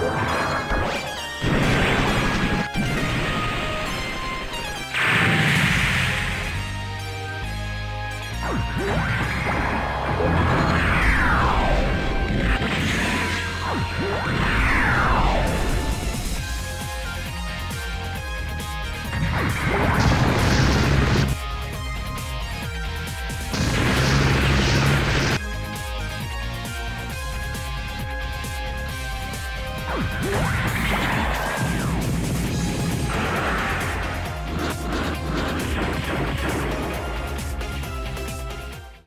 Yeah. Yeah!